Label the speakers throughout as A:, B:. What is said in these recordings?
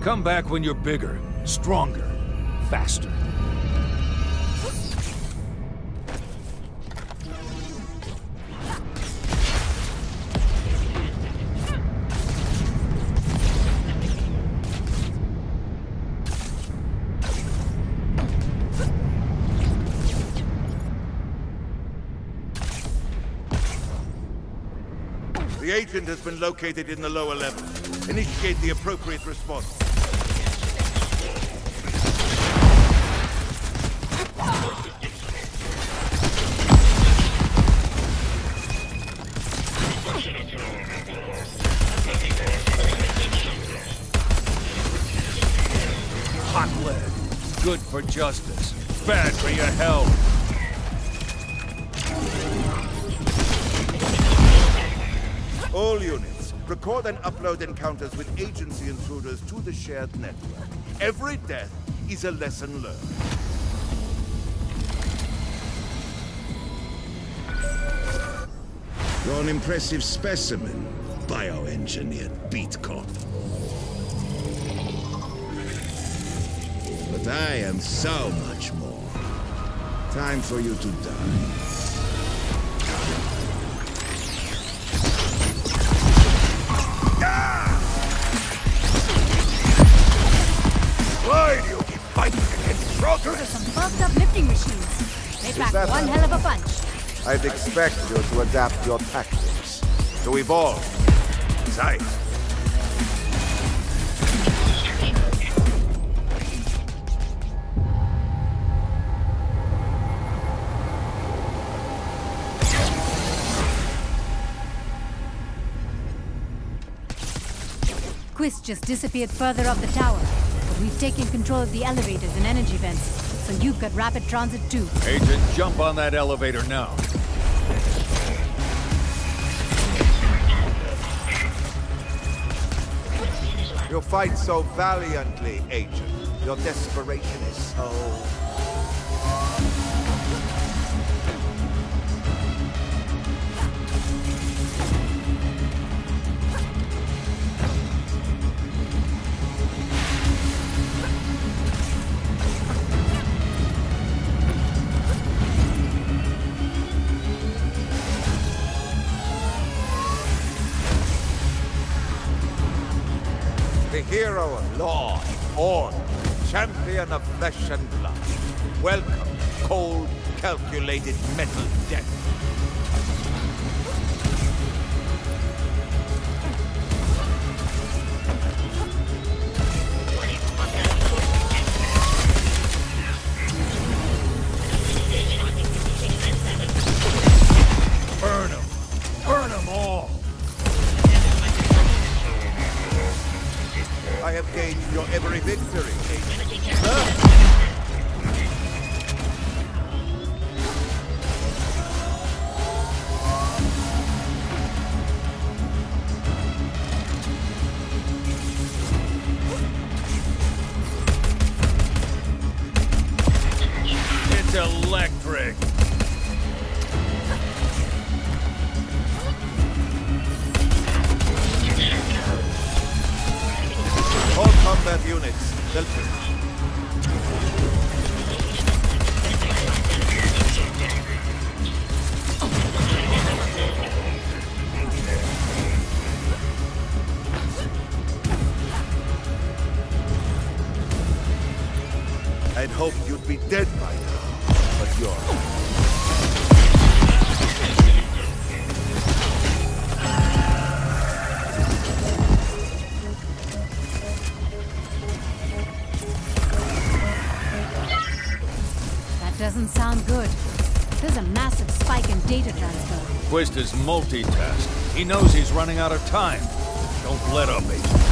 A: Come back when you're bigger, stronger, faster.
B: The agent has been located in the lower level. Initiate the appropriate response.
A: For justice. Bad for your health.
B: All units, record and upload encounters with agency intruders to the shared network. Every death is a lesson learned.
C: You're an impressive specimen, bioengineered beat cop. I am so much more. Time for you to die.
B: Why do you keep fighting against
D: Those
B: progress?
D: are some buffed up lifting machines. They pack one hell of a punch.
B: I'd expect you to adapt your tactics, to evolve. Besides,
D: Quist just disappeared further up the tower. But we've taken control of the elevators and energy vents, so you've got rapid transit too.
A: Agent, jump on that elevator now.
B: you fight so valiantly, Agent. Your desperation is so... hero of law, order, champion of flesh and blood. Welcome, cold, calculated metal death.
A: Quist is multitask. He knows he's running out of time. Don't let up, Agent.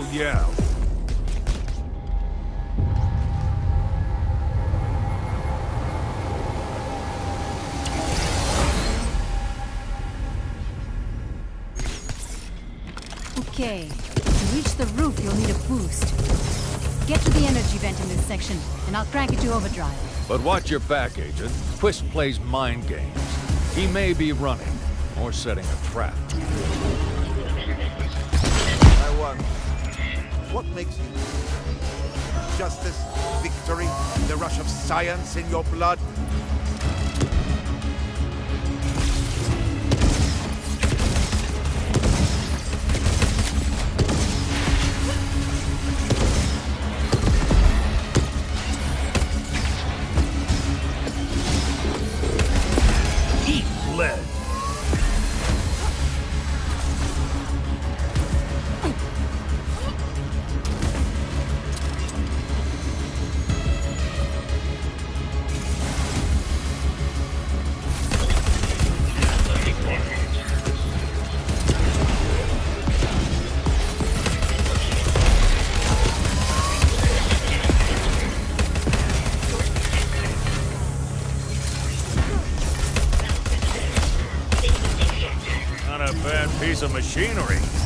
A: Oh, yeah.
D: Okay. To reach the roof, you'll need a boost. Get to the energy vent in this section, and I'll crank it to overdrive.
A: But watch your back, Agent. Quist plays mind games. He may be running, or setting a trap.
B: What makes you justice, victory, the rush of science in your blood?
A: Machinery.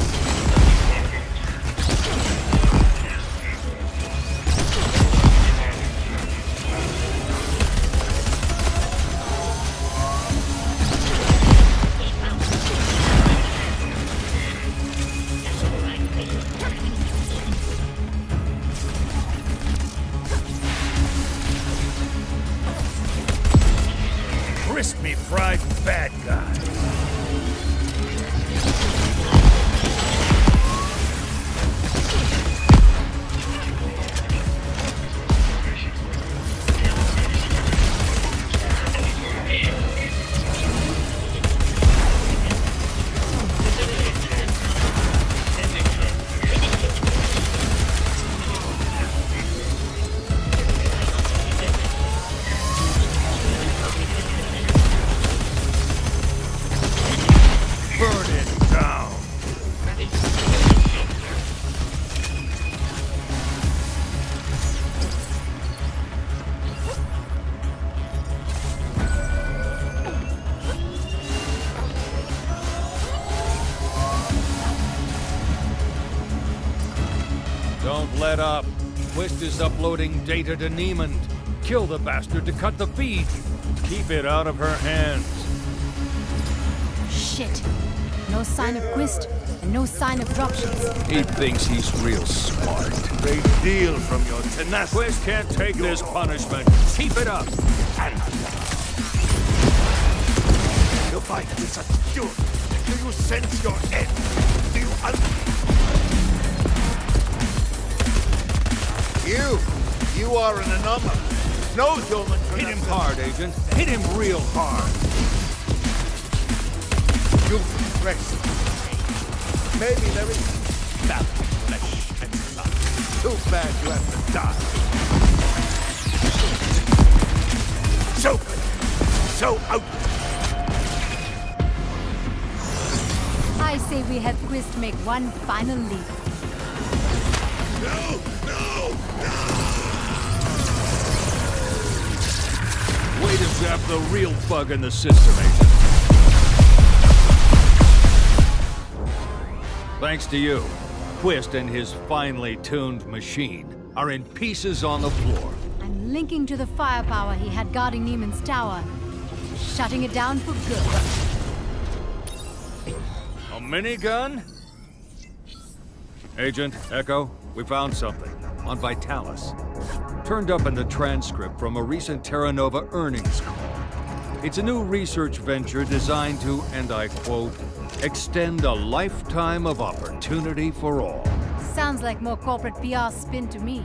A: Is uploading data to Niemand. Kill the bastard to cut the feed. Keep it out of her hands.
D: Shit. No sign of Quist, and no sign of dropships.
A: He thinks he's real smart.
B: Great deal from your tenacity.
A: Quist can't take this punishment. Keep it up.
B: And your fight is such fury. Do you sense your end? Do you You, you are an anomaly. No human
A: Hit him hard, Agent. Hit him real hard.
B: You rest. Maybe there is that flesh and blood. Too bad you have to die. So good. So out.
D: I say we have Quist make one final leap.
A: Way the real bug in the system, Agent. Thanks to you, Quist and his finely tuned machine are in pieces on the floor.
D: I'm linking to the firepower he had guarding Niemand's tower. Shutting it down for good.
A: A minigun? Agent, Echo, we found something. On Vitalis. Turned up in the transcript from a recent Terra Nova earnings call. It's a new research venture designed to, and I quote, extend a lifetime of opportunity for all.
D: Sounds like more corporate PR spin to me.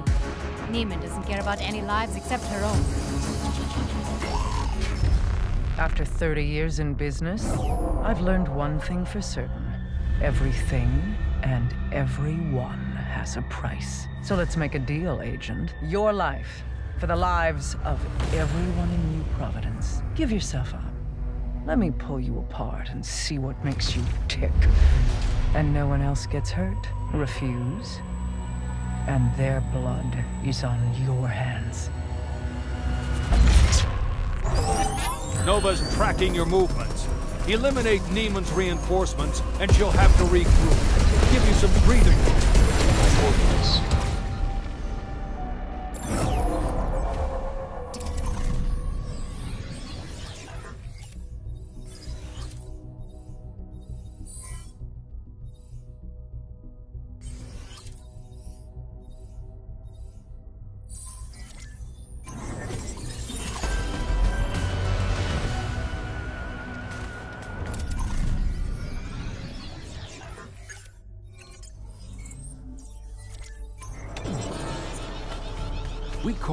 D: Niemand doesn't care about any lives except her own.
E: After 30 years in business, I've learned one thing for certain. Everything and everyone has a price. So let's make a deal, Agent. Your life For the lives of everyone in New Providence, give yourself up. Let me pull you apart and see what makes you tick. And no one else gets hurt. Refuse. And their blood is on your hands.
A: Nova's tracking your movements. Eliminate Niemand's reinforcements, and she'll have to regroup. Give you some breathing room. We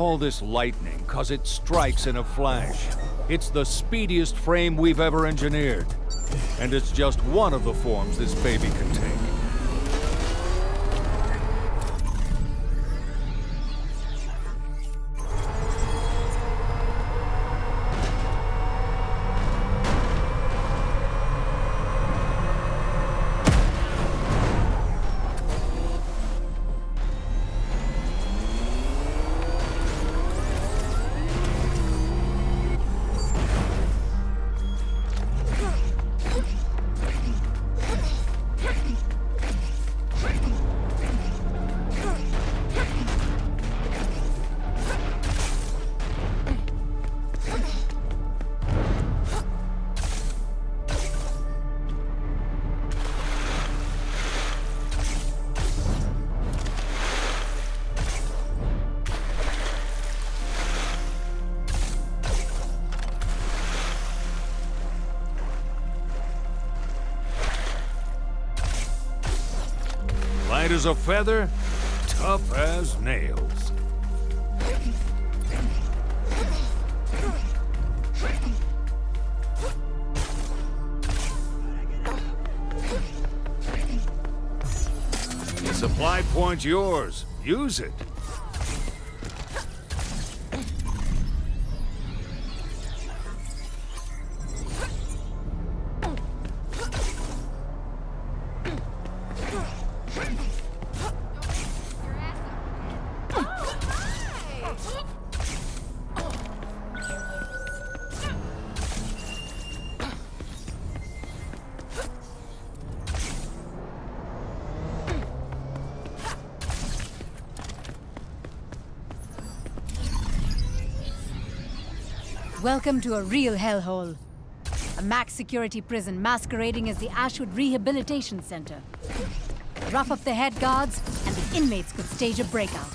A: call this lightning because it strikes in a flash. It's the speediest frame we've ever engineered. And it's just one of the forms this baby can take. As a feather, tough as nails. The supply point's yours. Use it.
D: Welcome to a real hellhole. A max security prison masquerading as the Ashwood Rehabilitation Center. Rough up the head guards, and the inmates could stage a breakout.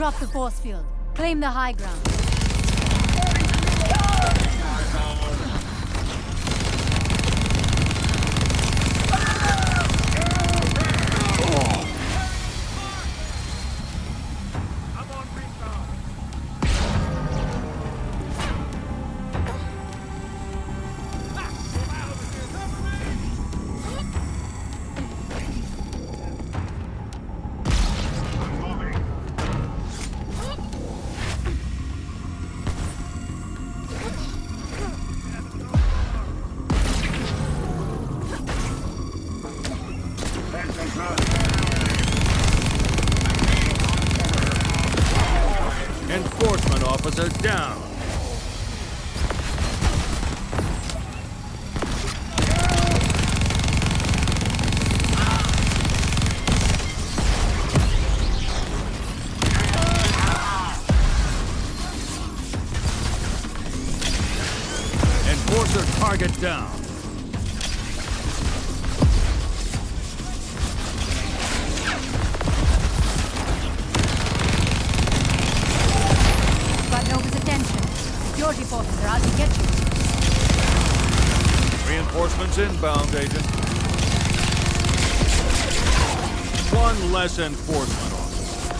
D: Drop the force field. Claim the high ground.
A: Inbound, Agent. One less enforcement officer.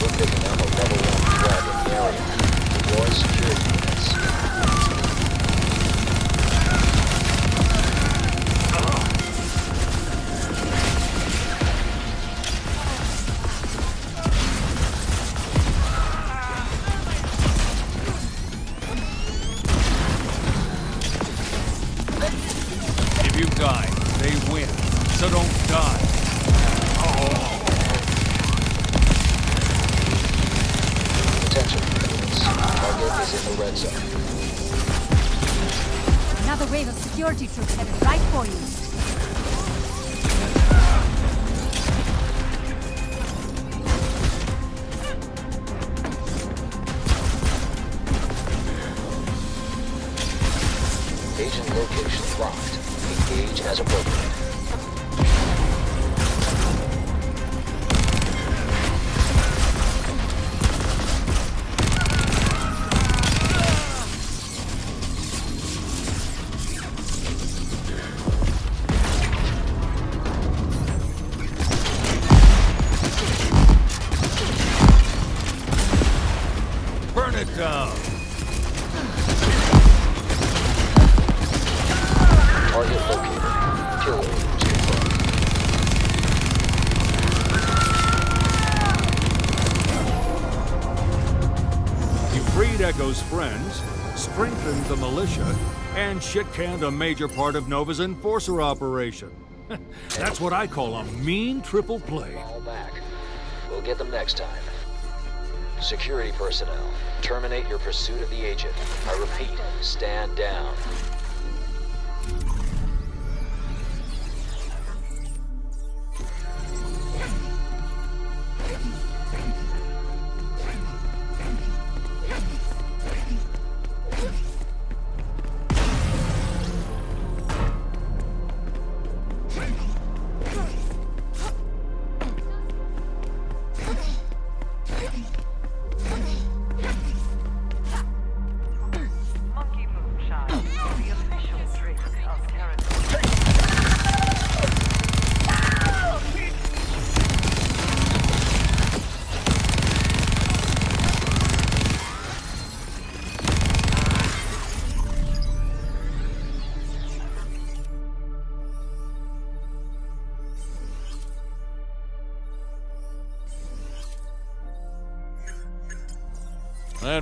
F: We're picking up a level one threat in the area. Deploy security Engage as appropriate.
A: And shit-canned a major part of Nova's enforcer operation. That's what I call a mean triple play.
F: Fall back. We'll get them next time. Security personnel, terminate your pursuit of the agent. I repeat, stand down.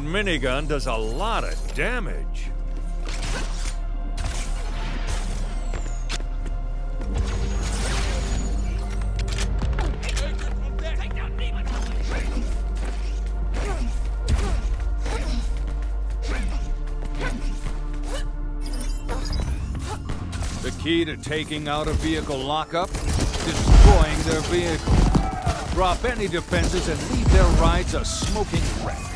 A: That minigun does a lot of damage. The key to taking out a vehicle lockup? Destroying their vehicle. Drop any defenses and leave their rides a smoking wreck.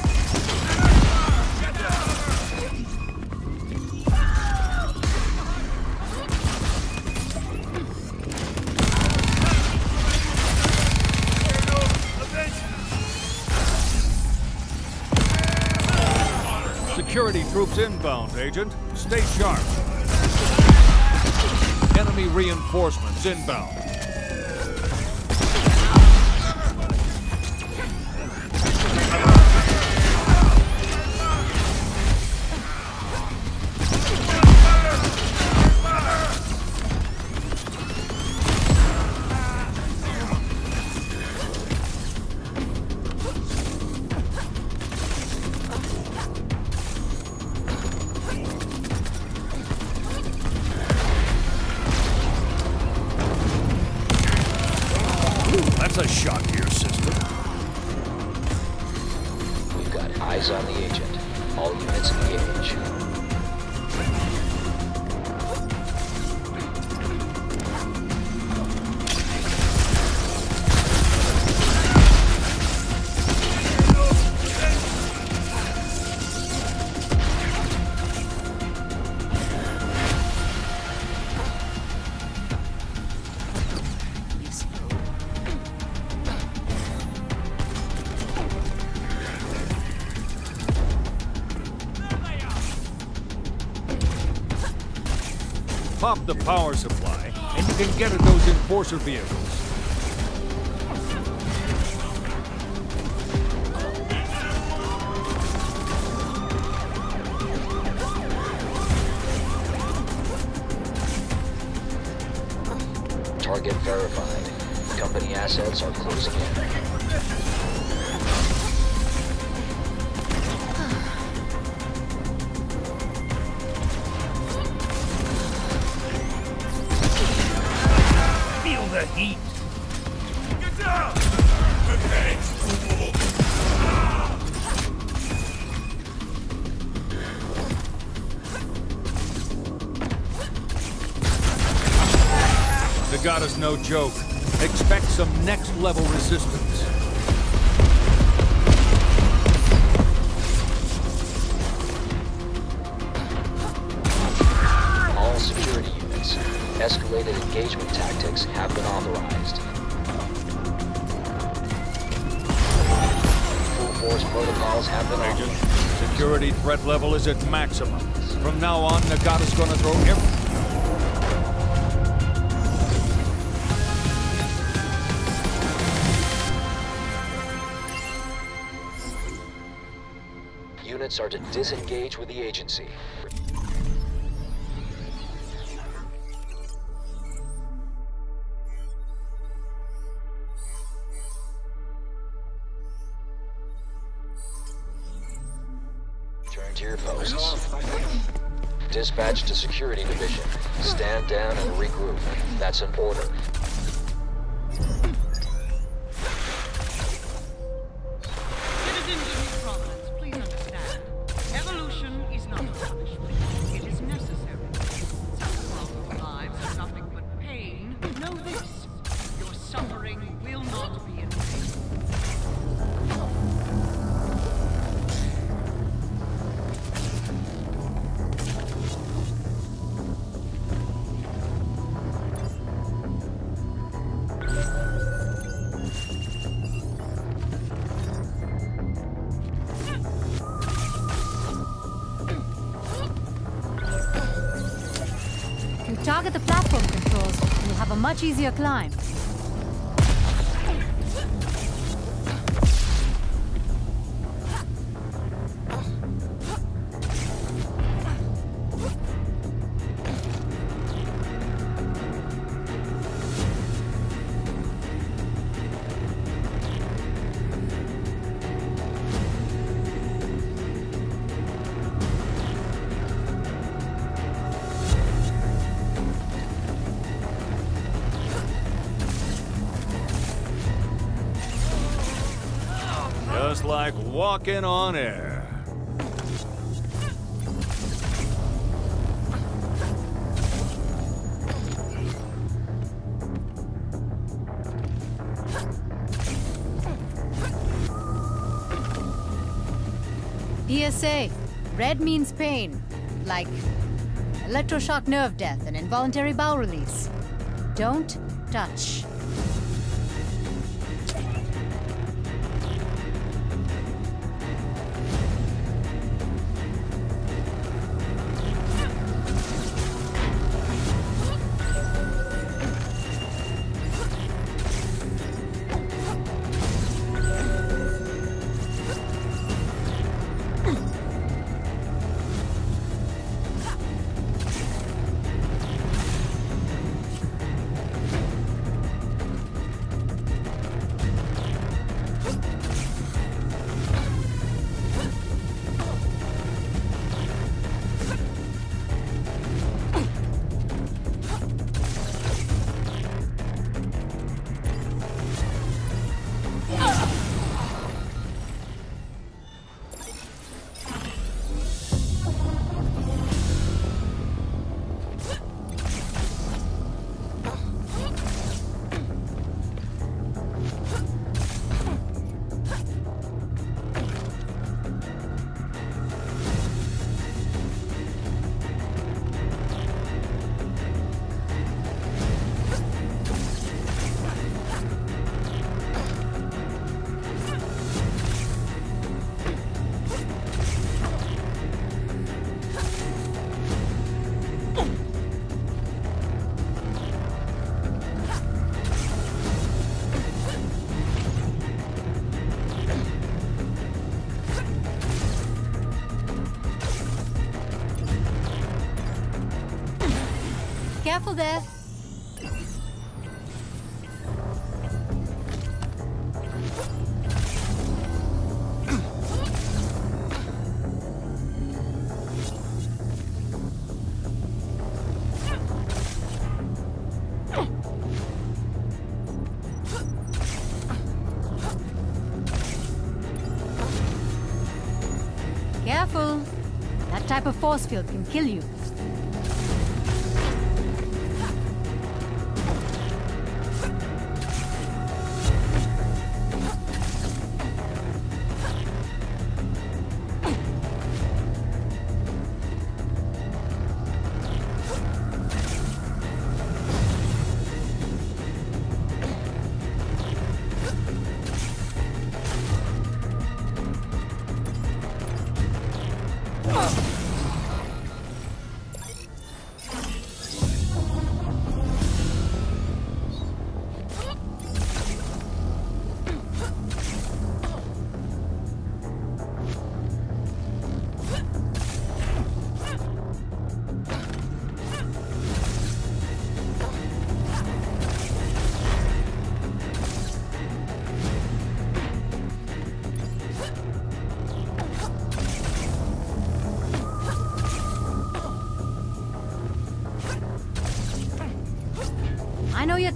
A: Security troops inbound, Agent. Stay sharp. Enemy reinforcements inbound. Pop the power supply, and you can get at those enforcer vehicles.
F: Target verified. Company assets are closing in.
A: No joke. Expect some next level resistance.
F: All security units. Escalated engagement tactics have been authorized. Full force protocols have been
A: Agent,
F: authorized.
A: security threat level is at maximum. From now on, Nagata's gonna throw every...
F: Units are to disengage with the agency. Turn to your posts. Dispatch to Security Division. Stand down and regroup. That's an order.
D: Target the platform controls, you'll have a much easier climb.
A: Walking on air.
D: PSA. Red means pain. Like electroshock nerve death and involuntary bowel release. Don't touch. Careful there. Careful. That type of force field can kill you.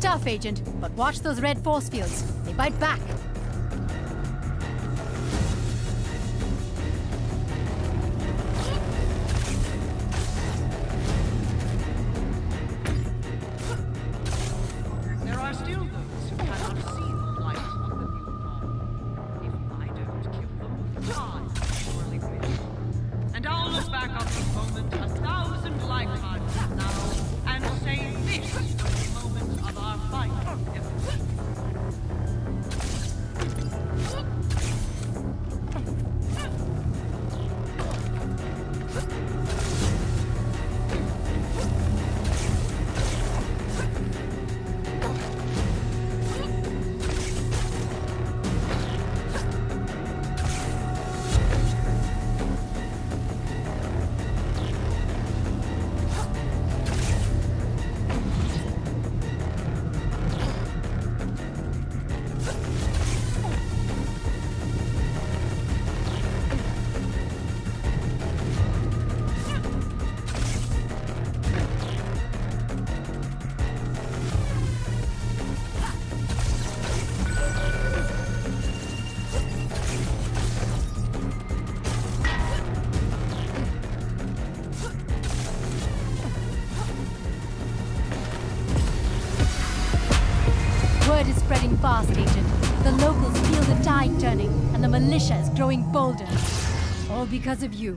D: tough, Agent, but watch those red force fields. They bite back. growing bolder. All because of you.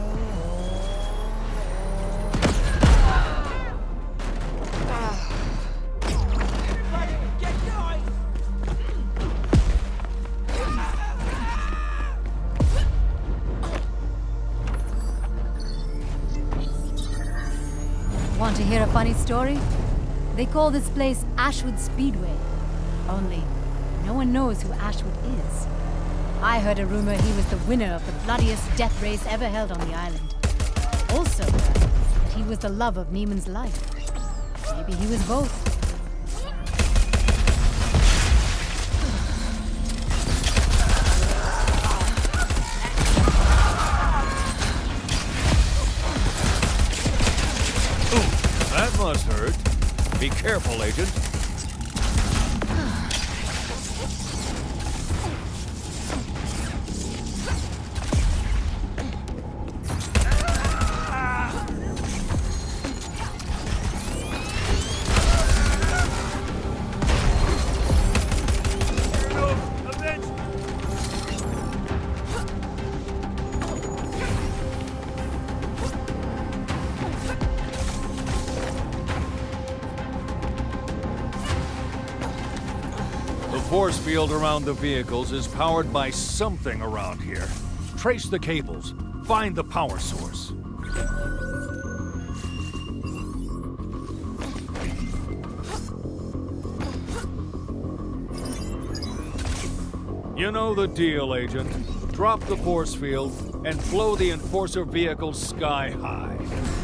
D: story? They call this place Ashwood Speedway. Only, no one knows who Ashwood is. I heard a rumor he was the winner of the bloodiest death race ever held on the island. Also, that he was the love of Niemand's life. Maybe he was both.
A: Be careful, Agent. Around the vehicles is powered by something around here. Trace the cables. Find the power source. You know the deal, Agent. Drop the force field and blow the Enforcer vehicle sky high.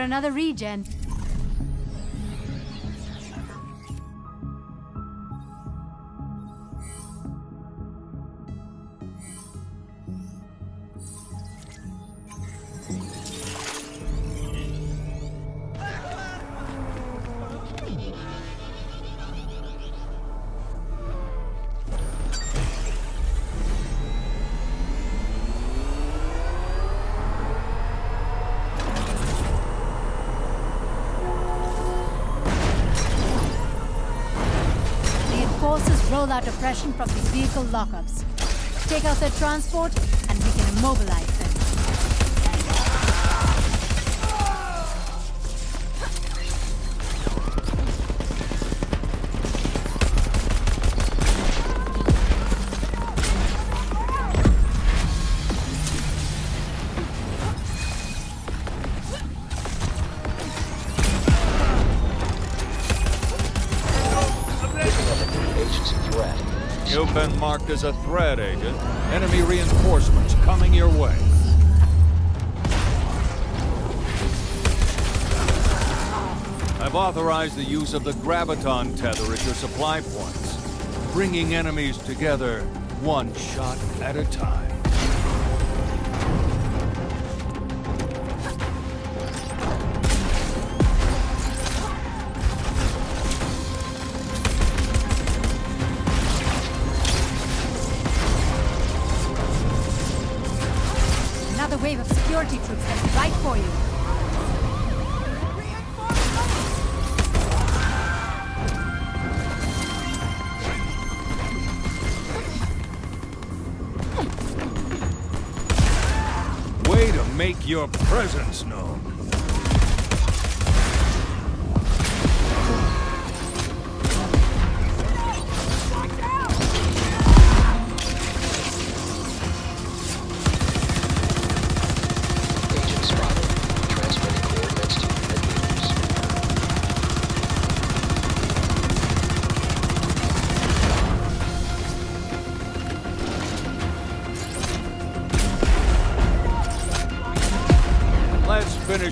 D: For another regen. Oppression from these vehicle lockups. Take out their transport, and we can immobilize
A: marked as a threat, Agent. Enemy reinforcements coming your way. I've authorized the use of the Graviton tether at your supply points, bringing enemies together one shot at a time.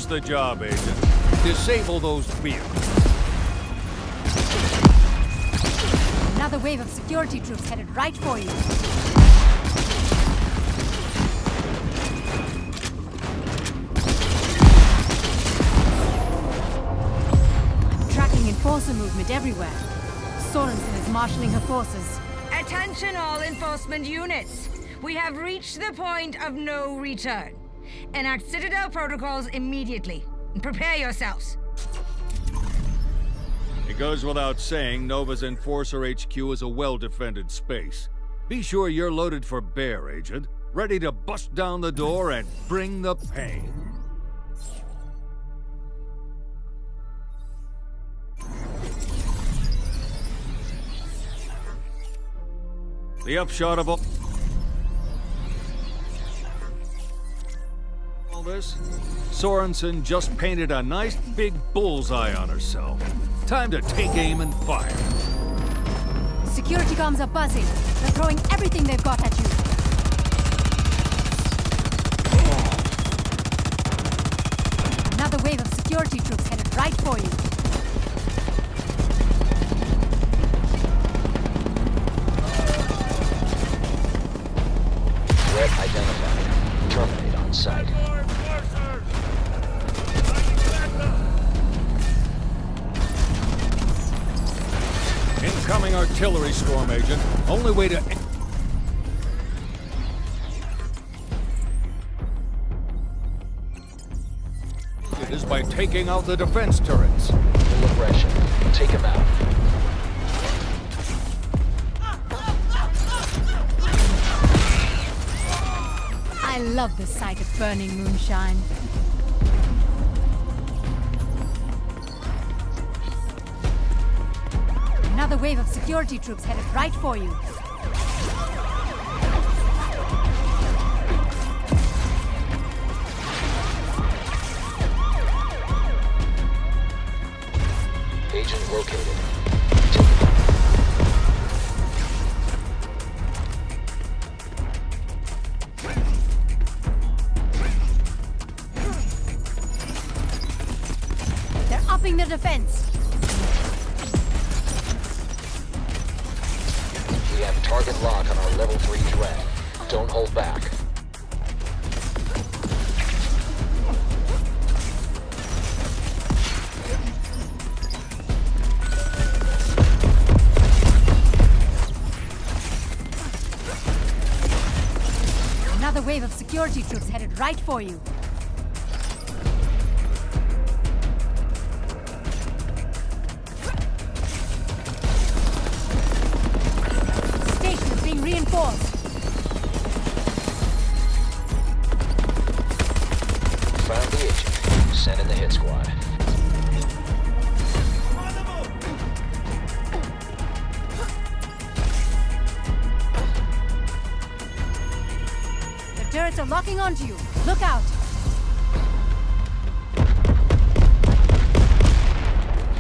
A: The job, Agent. Disable those vehicles.
D: Another wave of security troops headed right for you. Tracking enforcer movement everywhere. Sorensen is marshalling her forces.
G: Attention all enforcement units. We have reached the point of no return. Enact Citadel protocols immediately. And prepare yourselves.
A: It goes without saying, Nova's Enforcer HQ is a well-defended space. Be sure you're loaded for bear, Agent. ready to bust down the door and bring the pain. The upshot of all... all this? Sorensen just painted a nice big bullseye on herself. Time to take aim and fire.
D: Security comms are buzzing. They're throwing everything they've got at you. Another wave of security troops headed right for you.
A: Storm agent. Only way to... It is by taking out the defense turrets.
F: Full aggression. Take him out.
D: I love the sight of burning moonshine. Wave of security troops headed right for you. Security troops headed right for you. You. Look out!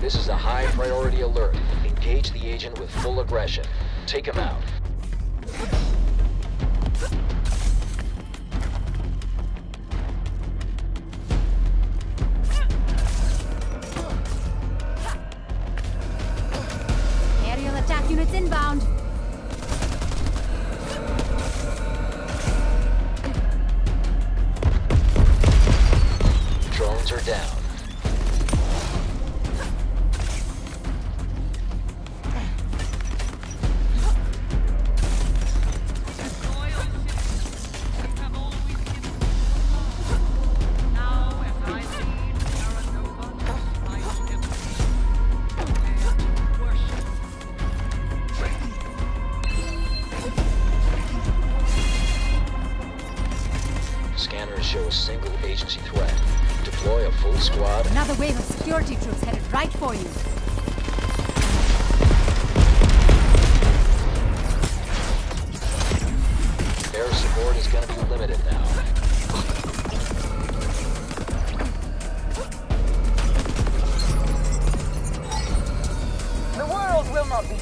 F: This is a high priority alert. Engage the agent with full aggression. Take him out.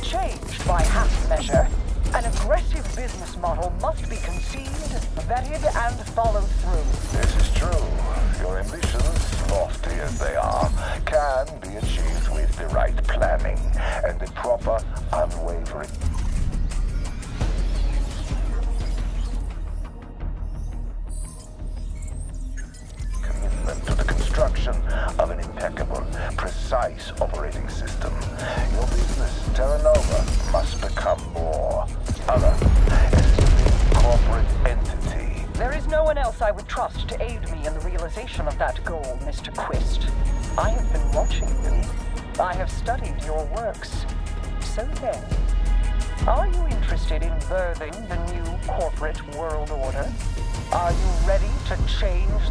E: Changed by half measure. An aggressive business model must be conceived, vetted, and followed through.
H: This is true. Your ambitions, lofty as they are, can be achieved with the right planning and the proper, unwavering commitment to the construction of an impeccable, precise
E: would trust to aid me in the realization of that goal, Mr. Quist. I have been watching you. I have studied your works. So then, are you interested in birthing the new corporate world order? Are you ready to change